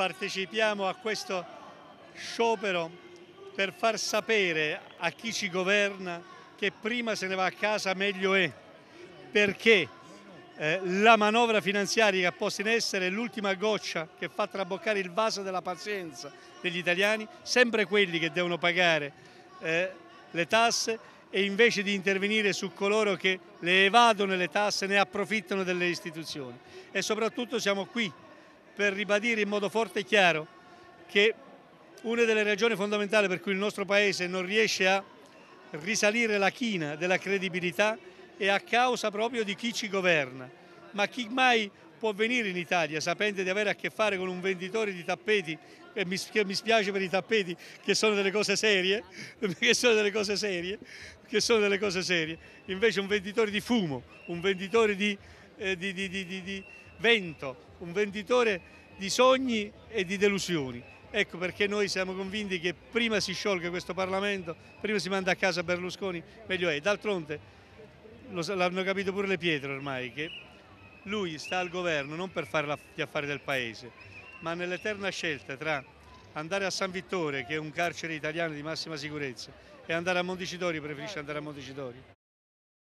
partecipiamo a questo sciopero per far sapere a chi ci governa che prima se ne va a casa meglio è, perché eh, la manovra finanziaria che ha posto in essere è l'ultima goccia che fa traboccare il vaso della pazienza degli italiani, sempre quelli che devono pagare eh, le tasse e invece di intervenire su coloro che le evadono le tasse ne approfittano delle istituzioni. E soprattutto siamo qui per ribadire in modo forte e chiaro che una delle ragioni fondamentali per cui il nostro Paese non riesce a risalire la china della credibilità è a causa proprio di chi ci governa. Ma chi mai può venire in Italia sapendo di avere a che fare con un venditore di tappeti, e mi, spiace per i tappeti che sono delle cose serie, che sono delle cose serie, che sono delle cose serie, invece un venditore di fumo, un venditore di, eh, di, di, di vento, un venditore di sogni e di delusioni. Ecco perché noi siamo convinti che prima si sciolga questo Parlamento, prima si manda a casa Berlusconi, meglio è. D'altronde l'hanno capito pure le pietre ormai, che lui sta al governo non per fare gli affari del Paese, ma nell'eterna scelta tra andare a San Vittore, che è un carcere italiano di massima sicurezza, e andare a Montecitorio, preferisce andare a Montecitorio.